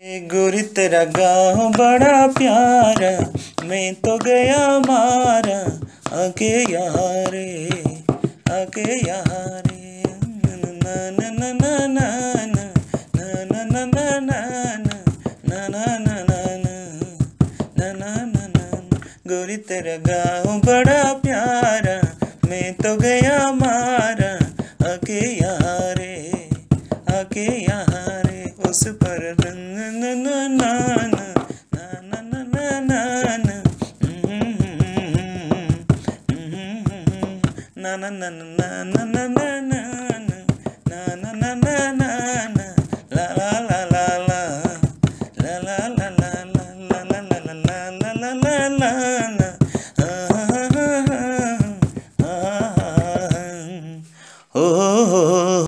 गुरु तेरा गाँव बड़ा प्यारा मैं तो गया मारा आके यार आके यार गुरु तेरा गाँव बड़ा प्यारा मैं तो गया मारा आके यार आके यार ஆசை பரத Oh, oh, oh.